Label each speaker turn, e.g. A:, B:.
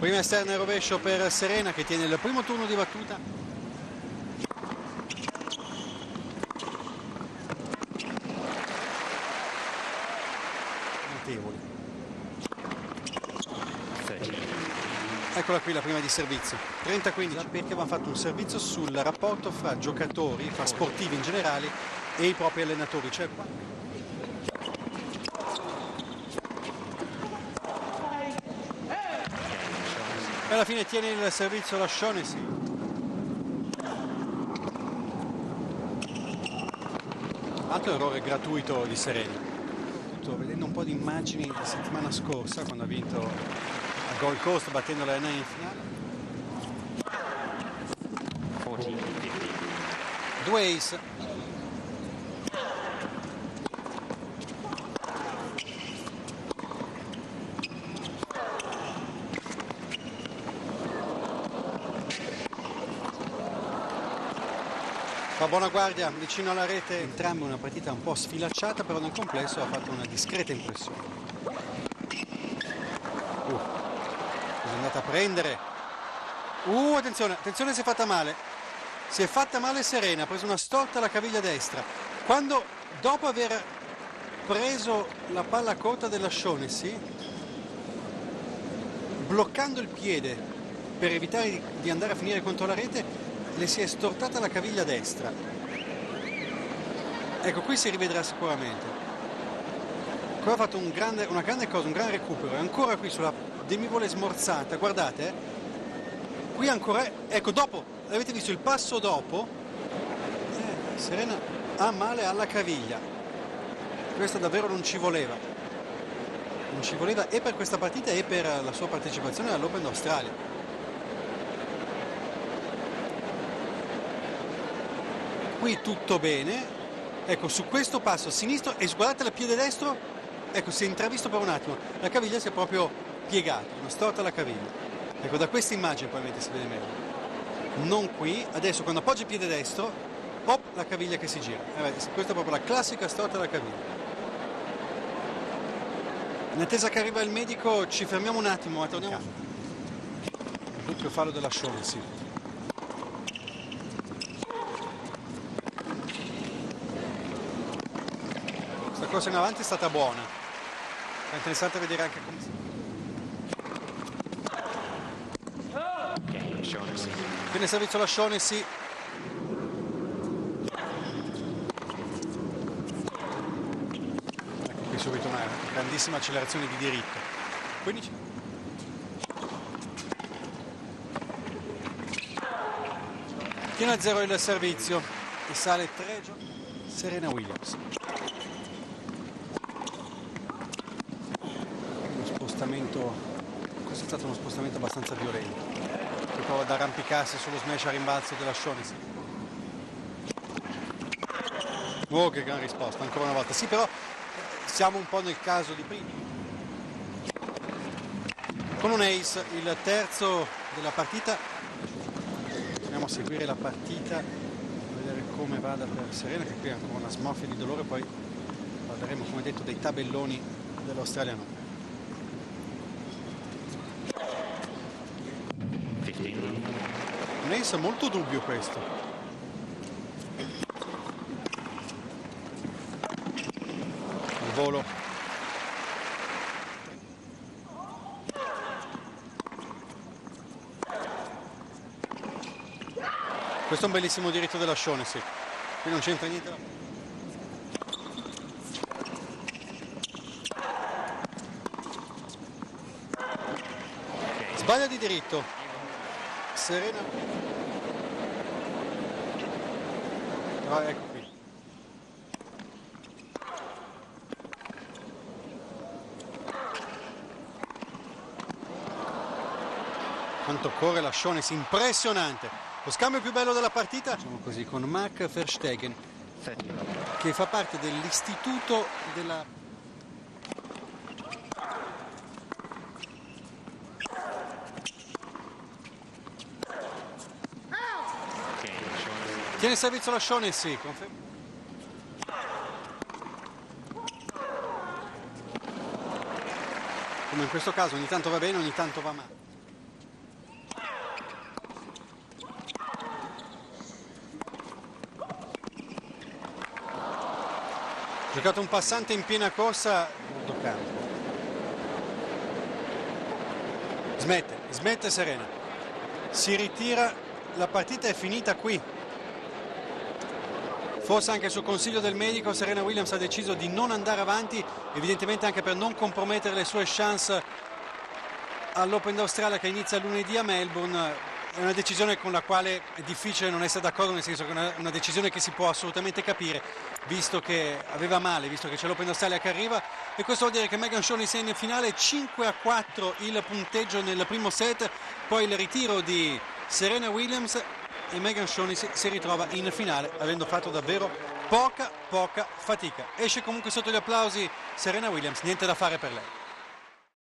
A: Prima esterna e rovescio per Serena che tiene il primo turno di battuta. Notevoli. Eccola qui la prima di servizio. 30-15 perché abbiamo fatto un servizio sul rapporto fra giocatori, fra sportivi in generale e i propri allenatori. Cioè qua E alla fine tiene il servizio la Shaughnessy. Altro errore gratuito di Serena. Sto vedendo un po' di immagini la settimana scorsa quando ha vinto a Gold Coast battendo la Renania in finale.
B: 14, 15.
A: Due ace. Fa buona guardia vicino alla rete, entrambe una partita un po' sfilacciata, però nel complesso ha fatto una discreta impressione. Uh, è andata a prendere. Uh, attenzione, attenzione si è fatta male. Si è fatta male Serena, ha preso una storta alla caviglia destra. Quando, dopo aver preso la palla corta della Shaughnessy, bloccando il piede per evitare di- di andare a finire contro la rete, le si è stortata la caviglia destra. Ecco, qui si rivedrà sicuramente. Qua ha fatto un grande- una grande cosa, un gran recupero. È ancora qui sulla demivole smorzata, guardate. eh. Qui ancora, ecco, dopo, avete visto il passo dopo? Eh, Serena ha male alla caviglia. Questo davvero non ci voleva. Non ci voleva e per questa partita e per la sua partecipazione all'Open d'Australia. Qui tutto bene. Ecco, su questo passo sinistro e guardate il piede destro, ecco, si è intravisto per un attimo. La caviglia si è proprio piegata, una storta alla caviglia. Ecco, da questa immagine probabilmente si vede meglio. Non qui, adesso quando appoggia il piede destro, pop, la caviglia che si gira. Eh, questa è proprio la classica storta alla caviglia. In attesa che arriva il medico ci fermiamo un attimo, ma torniamo. Il doppio fallo della Shaughnessy. Questa corsa in avanti è stata buona. È interessante vedere anche come si... Viene servizio la Shaughnessy. Ecco qui subito una grandissima accelerazione di diritto. 15. Tiene a zero il servizio e sale 3 Serena Williams. Uno spostamento, questo è stato uno spostamento abbastanza violento che prova ad arrampicarsi sullo smash a rimbalzo della Shaughnessy. Oh, che gran risposta, ancora una volta. Sì, però siamo un po' nel caso di prima. Con un ace, il terzo della partita. Andiamo a seguire la partita, a vedere come vada per Serena, che qui ha ancora una smorfia di dolore, poi parleremo, come detto, dei tabelloni dell'Australiano.
B: 15.
A: Ace molto dubbio questo. Il volo. Questo è un bellissimo diritto della Shaughnessy. Qui non c'entra niente. Sbaglia di diritto. Serena. Ah, ecco qui. Quanto corre la Shaughnessy, impressionante. Lo scambio più bello della partita, diciamo così, con Mark Verstegen,
B: 30.
A: che fa parte dell'istituto della Tiene servizio la Shaughnessy, conferma. Come in questo caso ogni tanto va bene, ogni tanto va male. Giocato un passante in piena corsa, toccante. Smette, smette Serena. Si ritira, la partita è finita qui. Forse anche su consiglio del medico Serena Williams ha deciso di non andare avanti, evidentemente anche per non compromettere le sue chance all'Open d'Australia che inizia lunedì a Melbourne. È una decisione con la quale è difficile non essere d'accordo, nel senso che è una, decisione che si può assolutamente capire, visto che aveva male, visto che c'è l'Open d'Australia che arriva. E questo vuol dire che Megan Shawnee è in finale 5 a 4 il punteggio nel primo set, poi il ritiro di Serena Williams e Megan Shawnee si ritrova in finale avendo fatto davvero poca poca fatica. Esce comunque sotto gli applausi Serena Williams, niente da fare per lei.